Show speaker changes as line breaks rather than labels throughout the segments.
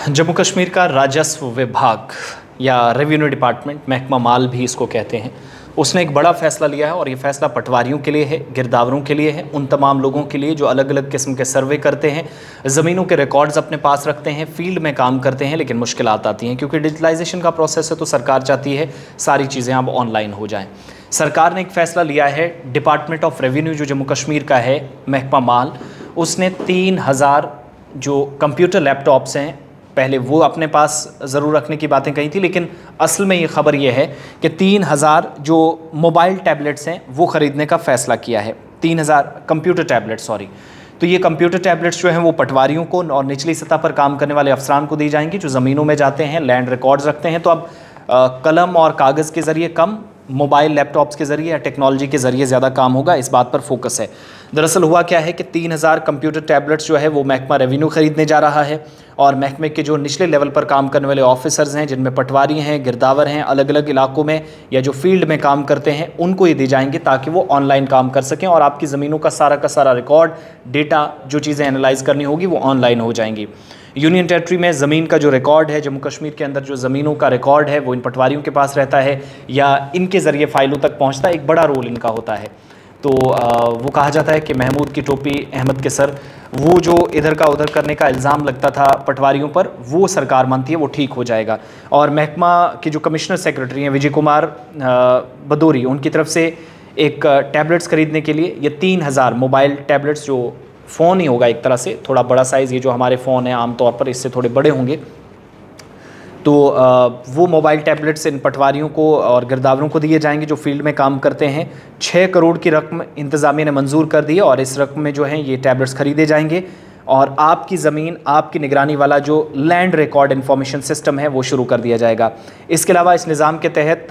जम्मू कश्मीर का राजस्व विभाग या रेवेन्यू डिपार्टमेंट महकमा माल भी इसको कहते हैं। उसने एक बड़ा फैसला लिया है और ये फैसला पटवारियों के लिए है, गिरदावरों के लिए है। उन तमाम लोगों के लिए जो अलग अलग किस्म के सर्वे करते हैं, ज़मीनों के रिकॉर्ड्स अपने पास रखते हैं, फ़ील्ड में काम करते हैं, लेकिन मुश्किल आती हैं। क्योंकि डिजिटलाइजेशन का प्रोसेस है तो सरकार चाहती है सारी चीज़ें अब ऑनलाइन हो जाएँ। सरकार ने एक फ़ैसला लिया है डिपार्टमेंट ऑफ़ रेवेन्यू जो जम्मू कश्मीर का है, महकमा माल, उसने तीन हज़ार जो कंप्यूटर लैपटॉप्स हैं पहले वो अपने पास ज़रूर रखने की बातें कही थी लेकिन असल में ये ख़बर ये है कि तीन हज़ार जो मोबाइल टैबलेट्स हैं वो ख़रीदने का फ़ैसला किया है। तीन हज़ार कंप्यूटर टैबलेट सॉरी। तो ये कंप्यूटर टैबलेट्स जो हैं वो पटवारियों को और निचली सतह पर काम करने वाले अफसरान को दी जाएँगी जो ज़मीनों में जाते हैं लैंड रिकॉर्ड्स रखते हैं। तो अब आ, कलम और कागज़ के ज़रिए कम मोबाइल लैपटॉप्स के ज़रिए या टेक्नोलॉजी के ज़रिए ज़्यादा काम होगा, इस बात पर फोकस है। दरअसल हुआ क्या है कि तीन हज़ार कंप्यूटर टैबलेट्स जो है, वो महकमा रेवेन्यू ख़रीदने जा रहा है और महकमे के जो निचले लेवल पर काम करने वाले ऑफिसर्स हैं, जिनमें पटवारी हैं, गिरदावर हैं अलग अलग इलाकों में या जो फ़ील्ड में काम करते हैं, उनको ये दी जाएँगे ताकि वो ऑनलाइन काम कर सकें और आपकी ज़मीनों का सारा का सारा रिकॉर्ड, डेटा, जो चीज़ें एनालाइज करनी होगी, वो ऑनलाइन हो जाएँगी। यूनियन टेरेटरी में ज़मीन का जो रिकॉर्ड है, जम्मू कश्मीर के अंदर जो ज़मीनों का रिकॉर्ड है, वो इन पटवारियों के पास रहता है या इनके ज़रिए फ़ाइलों तक पहुँचता एक बड़ा रोल इनका होता है। तो वो कहा जाता है कि महमूद की टोपी अहमद के सर, वो जो इधर का उधर करने का इल्ज़ाम लगता था पटवारियों पर, वो सरकार मानती है वो ठीक हो जाएगा। और महकमा के जो कमिश्नर सेक्रेटरी हैं, विजय कुमार बदोरी, उनकी तरफ़ से एक टैबलेट्स ख़रीदने के लिए ये तीन हज़ार मोबाइल टैबलेट्स जो फ़ोन ही होगा एक तरह से, थोड़ा बड़ा साइज़ ये जो हमारे फ़ोन है आमतौर पर इससे थोड़े बड़े होंगे। तो वो मोबाइल टैबलेट्स इन पटवारियों को और गिरदावरों को दिए जाएँगे जो फ़ील्ड में काम करते हैं। छः करोड़ की रकम इंतज़ामिया ने मंजूर कर दी और इस रकम में जो है, ये टैबलेट्स ख़रीदे जाएँगे। और आपकी ज़मीन, आपकी निगरानी वाला जो लैंड रिकॉर्ड इन्फॉर्मेशन सिस्टम है, वो शुरू कर दिया जाएगा। इसके अलावा इस निज़ाम के तहत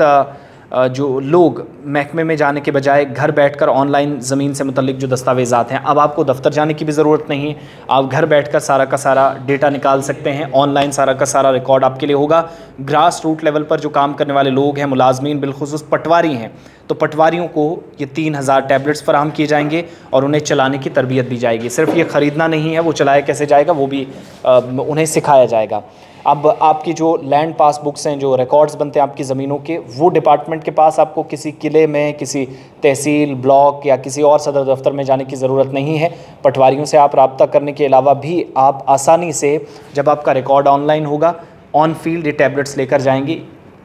जो लोग महकमे में जाने के बजाय घर बैठकर ऑनलाइन ज़मीन से मतलब जो दस्तावेज़ात हैं, अब आपको दफ्तर जाने की भी ज़रूरत नहीं। आप घर बैठकर सारा का सारा डेटा निकाल सकते हैं। ऑनलाइन सारा का सारा रिकॉर्ड आपके लिए होगा। ग्रास रूट लेवल पर जो काम करने वाले लोग हैं, मुलाजमीन बिलखसूस पटवारी हैं। तो पटवारियों को ये तीन हज़ार टैबलेट्स फराम किए जाएँगे और उन्हें चलाने की तरबियत दी जाएगी। सिर्फ़ ये ख़रीदना नहीं है, वो चलाया कैसे जाएगा, वो भी उन्हें सिखाया जाएगा। अब आपकी जो लैंड पासबुक्स हैं, जो रिकॉर्ड्स बनते हैं आपकी ज़मीनों के, वो डिपार्टमेंट के पास आपको किसी किले में, किसी तहसील ब्लॉक या किसी और सदर दफ्तर में जाने की ज़रूरत नहीं है। पटवारियों से आप रबता करने के अलावा भी आप आसानी से, जब आपका रिकॉर्ड ऑनलाइन होगा ऑन फ़ील्ड ये टैबलेट्स लेकर जाएँगी।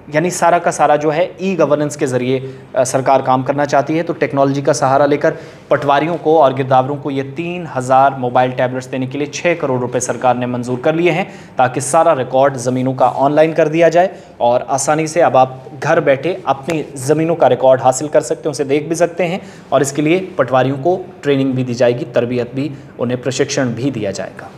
यानी सारा का सारा जो है ई गवर्नेंस के ज़रिए सरकार काम करना चाहती है। तो टेक्नोलॉजी का सहारा लेकर पटवारियों को और गिरदावरों को ये तीन हज़ार मोबाइल टैबलेट्स देने के लिए छः करोड़ रुपए सरकार ने मंजूर कर लिए हैं, ताकि सारा रिकॉर्ड ज़मीनों का ऑनलाइन कर दिया जाए और आसानी से अब आप घर बैठे अपनी ज़मीनों का रिकॉर्ड हासिल कर सकते हैं, उसे देख भी सकते हैं और इसके लिए पटवारियों को ट्रेनिंग भी दी जाएगी, तरबियत भी, उन्हें प्रशिक्षण भी दिया जाएगा।